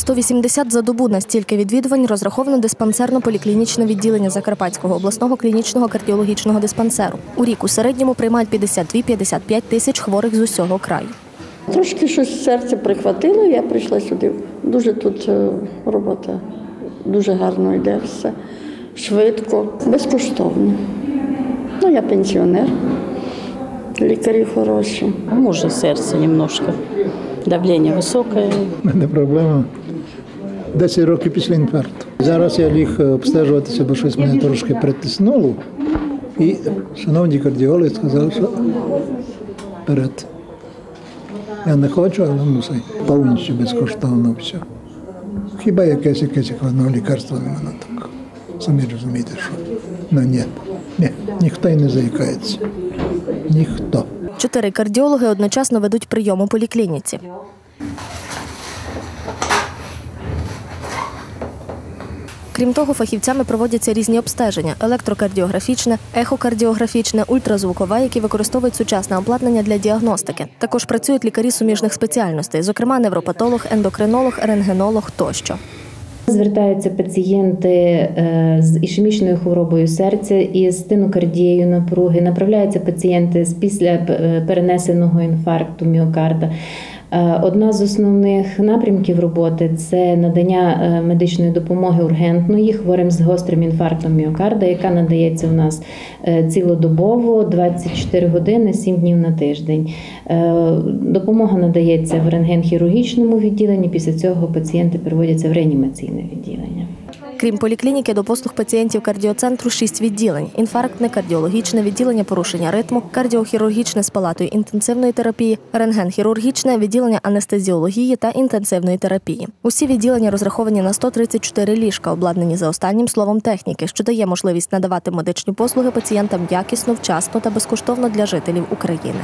180 за добу настільки відвідувань розраховано диспансерно-поліклінічне відділення Закарпатського обласного клінічного кардіологічного диспансеру. У рік у середньому приймають 52-55 тисяч хворих з усього краю. Трошки щось серце прихватило, я прийшла сюди. Дуже тут е, робота дуже гарно йде все, швидко, безкоштовно. Ну, я пенсіонер, лікарі хороші. Може серце немножко. Давлення високе. У мене проблема 10 років після інфаркту. Зараз я ліг обстежуватися, бо щось мене трошки притиснуло. І шановні кардіологи сказали, що вперед. Я не хочу, але мусить. Повністю безкоштовно все. Хіба якесь якесь одного лікарства не мене так. Самі розумієте, що ну ні, ні, ніхто й не заїкається. Ніхто. Чотири кардіологи одночасно ведуть прийом у поліклініці. Крім того, фахівцями проводяться різні обстеження: електрокардіографічне, ехокардіографічне, ультразвукове, які використовують сучасне обладнання для діагностики. Також працюють лікарі суміжних спеціальностей, зокрема невропатолог, ендокринолог, рентгенолог тощо. Звертаються пацієнти е, з ішемічною хворобою серця і з стенокардією напруги. Направляються пацієнти з після е, перенесеного інфаркту міокарда. Е, Одна з основних напрямків роботи це надання е, медичної допомоги ургентної хворим з гострим інфарктом міокарда, яка надається у нас е, цілодобово 24 години, 7 днів на тиждень. Допомога надається в рентген-хірургічному відділенні. Після цього пацієнти переводяться в реанімаційне відділення. Крім поліклініки, до послуг пацієнтів кардіоцентру шість відділень: інфарктне, кардіологічне відділення порушення ритму, кардіохірургічне з палатою інтенсивної терапії, рентген-хірургічне відділення анестезіології та інтенсивної терапії. Усі відділення розраховані на 134 ліжка, обладнані за останнім словом техніки, що дає можливість надавати медичні послуги пацієнтам якісно, вчасно та безкоштовно для жителів України.